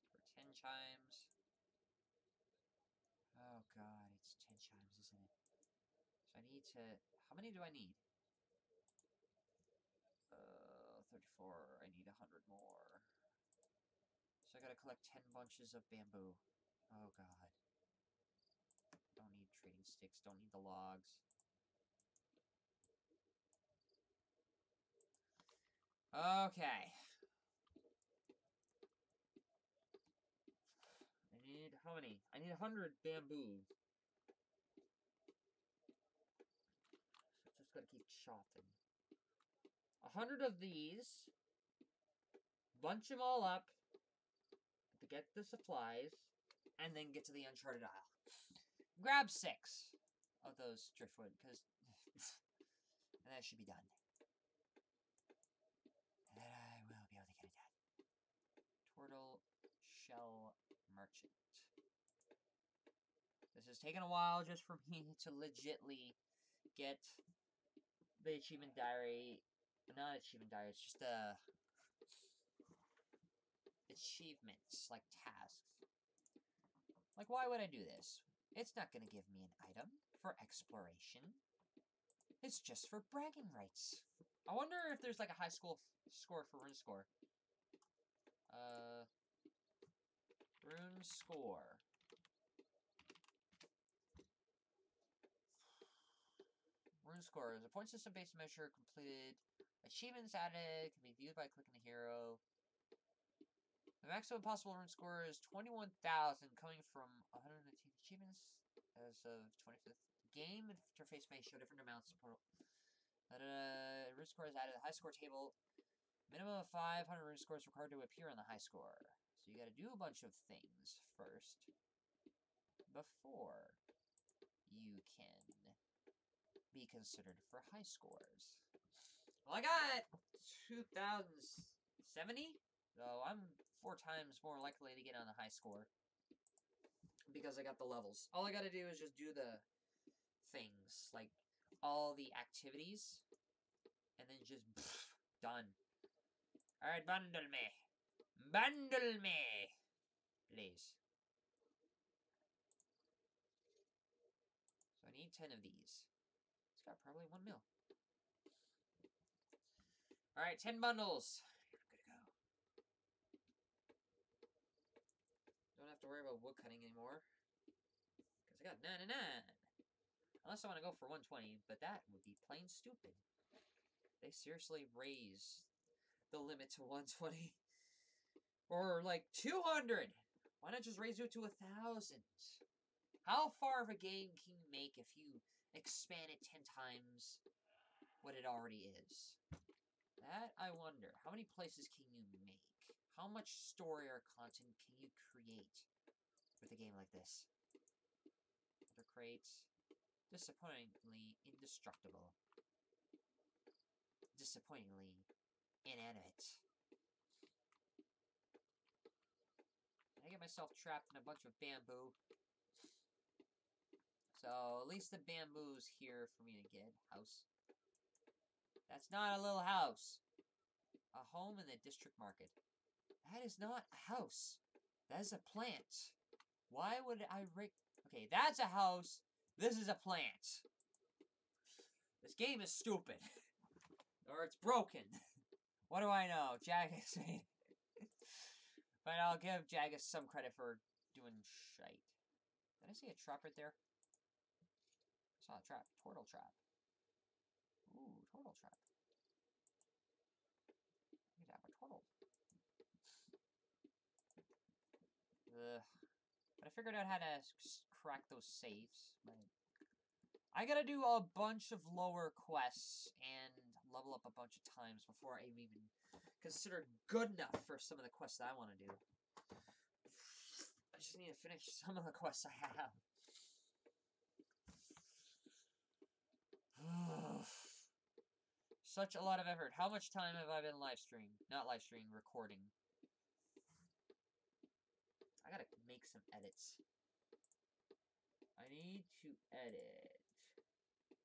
for 10 chimes. Oh god, it's 10 chimes, isn't it? So I need to... How many do I need? Uh, 34. I need 100 more. So I gotta collect 10 bunches of bamboo. Oh god. Don't need trading sticks, don't need the logs. Okay. I need, how many? I need 100 bamboo. So just gotta keep chopping. A hundred of these. Bunch them all up get the supplies, and then get to the Uncharted Isle. Grab six of those driftwood, because and that should be done. And then I will be able to get it done. Turtle Shell Merchant. This has taken a while just for me to legitly get the achievement diary. Not achievement diary, it's just a achievements, like tasks. Like, why would I do this? It's not going to give me an item for exploration. It's just for bragging rights. I wonder if there's like a high school score for RuneScore. Uh, RuneScore. rune scores. A point system based measure completed. Achievements added can be viewed by clicking the hero. The maximum possible RuneScore is 21,000, coming from 119 achievements as of 25th. Game interface may show different amounts of portal. Uh, RuneScore is added to the high score table. Minimum of 500 RuneScores required to appear on the high score. So you gotta do a bunch of things first before you can be considered for high scores. Well, I got 2,070, so I'm four times more likely to get on the high score because I got the levels. All I gotta do is just do the things, like all the activities, and then just pff, done. Alright, bundle me. Bundle me! Please. So I need 10 of these. It's got probably one mil. Alright, 10 bundles. Good to go. Don't have to worry about wood cutting anymore. Because I got 99. Unless I want to go for 120, but that would be plain stupid. They seriously raise the limit to 120. Or like 200. Why not just raise it to a thousand? How far of a game can you make if you expand it 10 times what it already is? That I wonder. How many places can you make? How much story or content can you create with a game like this? Other crates. Disappointingly indestructible. Disappointingly inanimate. I get myself trapped in a bunch of bamboo. So, at least the bamboo's here for me to get. House. That's not a little house. A home in the district market. That is not a house. That is a plant. Why would I rig... Okay, that's a house. This is a plant. This game is stupid. or it's broken. What do I know? Jagex made but I'll give Jagex some credit for doing shite. Did I see a trap right there? I saw a trap. Turtle trap. Ooh, turtle trap. I could have a turtle. Ugh. Figured out how to crack those safes. But I gotta do a bunch of lower quests and level up a bunch of times before I'm even considered good enough for some of the quests that I want to do. I just need to finish some of the quests I have. Such a lot of effort. How much time have I been live streaming? Not live streaming, recording. I gotta make some edits. I need to edit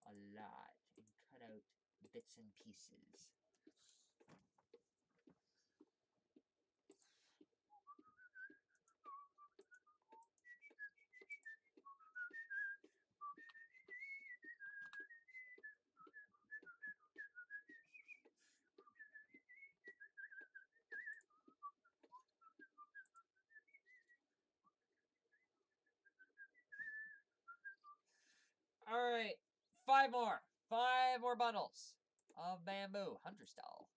a lot and cut out bits and pieces. Alright, five more. Five more bundles of bamboo. Hunter stall.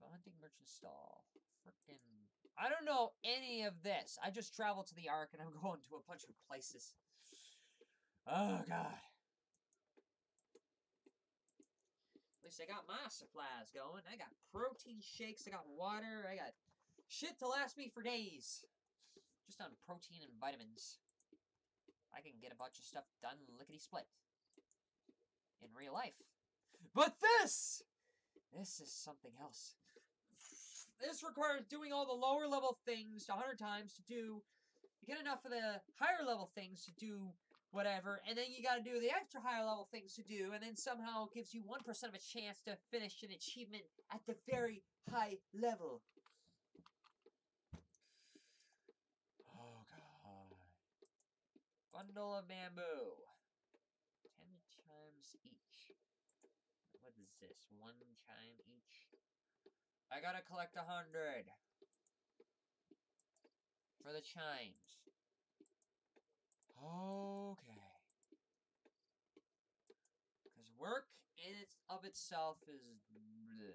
Hunting merchant stall. Frickin' I don't know any of this. I just traveled to the Ark and I'm going to a bunch of places. Oh god. At least I got my supplies going. I got protein shakes, I got water, I got shit to last me for days. Just on protein and vitamins. I can get a bunch of stuff done lickety split. In real life. But this! This is something else. This requires doing all the lower level things a hundred times to do. You get enough of the higher level things to do whatever, and then you gotta do the extra higher level things to do, and then somehow gives you 1% of a chance to finish an achievement at the very high level. Oh god. Bundle of bamboo. Ten chimes each. What is this? One chime each? I gotta collect a hundred. For the chimes. Okay. Because work of itself is. bleh.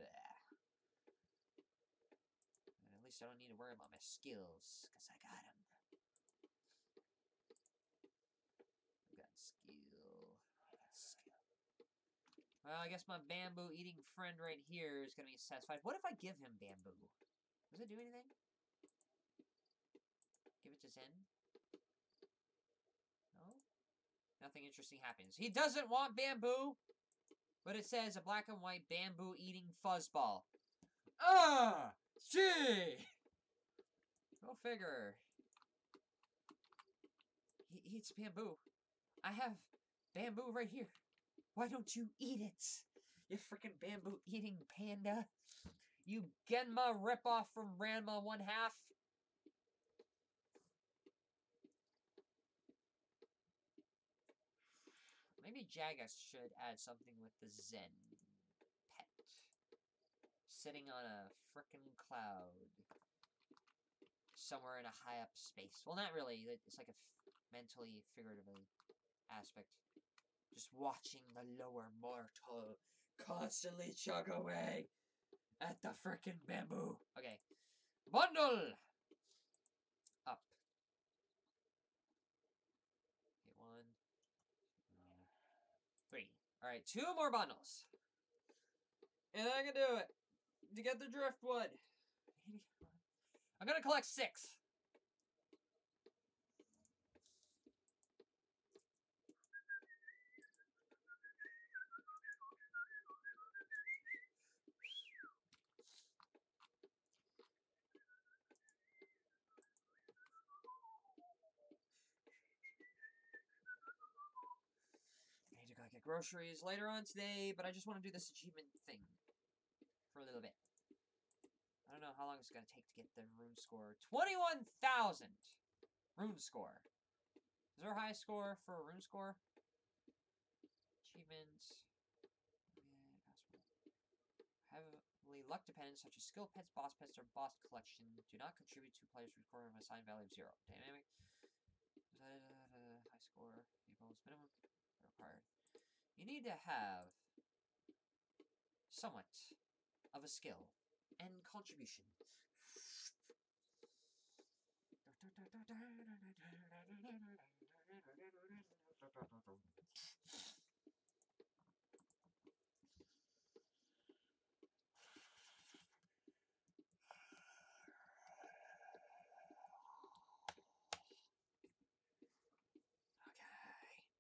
At least I don't need to worry about my skills, because I got them. I got skill. I got skill. Well, I guess my bamboo eating friend right here is going to be satisfied. What if I give him bamboo? Does it do anything? Give it to Zen? No? Nothing interesting happens. He doesn't want bamboo! But it says a black and white bamboo eating fuzzball. Ah! Gee! Go figure. He eats bamboo. I have bamboo right here. Why don't you eat it? You freaking bamboo eating panda. You Genma ripoff from Ranma one half. Maybe Jagex should add something with the Zen pet. Sitting on a frickin' cloud. Somewhere in a high up space. Well, not really. It's like a mentally figuratively aspect. Just watching the lower mortal constantly chug away at the frickin' bamboo. Okay. Bundle! Up. Okay, one, three. Alright, two more bundles. And I can do it. To get the driftwood. I'm gonna collect six. Groceries later on today, but I just want to do this achievement thing for a little bit. I don't know how long it's going to take to get the RuneScore. 21,000 RuneScore. Is there a high score for a RuneScore? Achievements. Heavily luck dependent, such as skill pets, boss pets, or boss collection, do not contribute to players' score of assigned value of zero. Dynamic. High score equals minimum required. You need to have somewhat of a skill and contribution.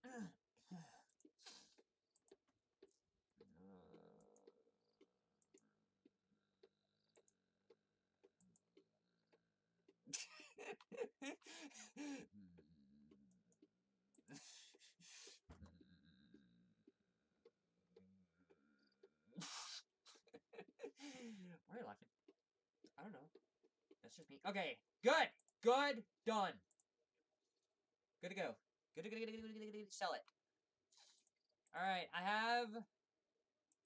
Okay. You laughing? I don't know. That's just me. Okay, good, good, done. Good to go. Good to good, good, good, good, good, good, good, sell it. All right, I have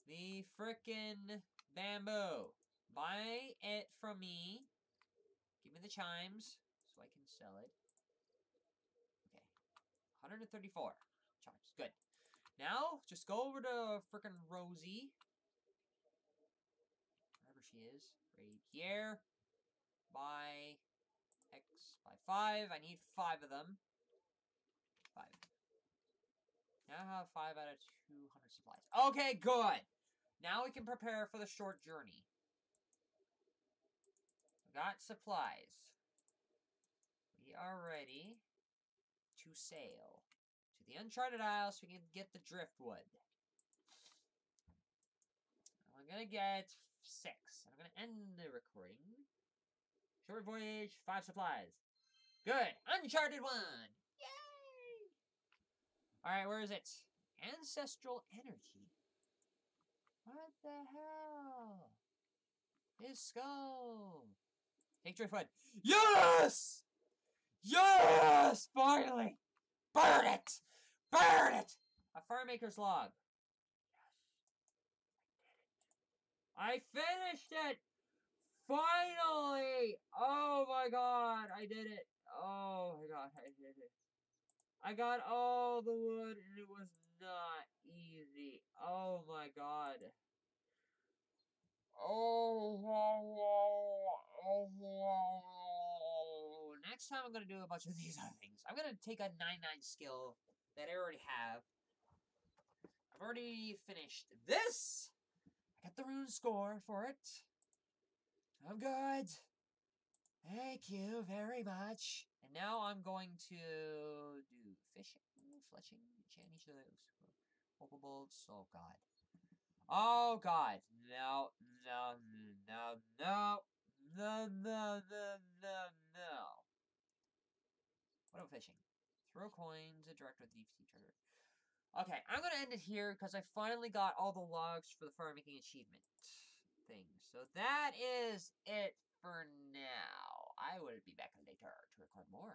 the frickin' bamboo. Buy it from me. Give me the chimes so I can sell it. Okay, 134 chimes. Good. Now, just go over to frickin' Rosie. She is. Right here. by X by 5. I need 5 of them. 5. Now I have 5 out of 200 supplies. Okay, good. Now we can prepare for the short journey. Got supplies. We are ready to sail to the Uncharted Isle so we can get the driftwood. I'm gonna get six. I'm gonna end the recording. Short voyage, five supplies. Good. Uncharted one. Yay! Alright, where is it? Ancestral energy. What the hell? His skull. Take driftwood. Yes! Yes! Finally! Burn it! Burn it! A Firemaker's log. I finished it! Finally! Oh my god, I did it. Oh my god, I did it. I got all the wood and it was not easy. Oh my god. Oh, next time I'm gonna do a bunch of these other things. I'm gonna take a 9-9 skill that I already have. I've already finished this. I got the RuneScore for it. I'm good. Thank you very much. And now I'm going to do fishing, fletching, enchant each of those. Opal oh, bolts. Oh god. Oh god. No, no, no, no, no, no, no, no, no. What about fishing? Throw coins, interact with sea treasure. Okay, I'm gonna end it here because I finally got all the logs for the firemaking achievement thing. So that is it for now. I will be back later to record more.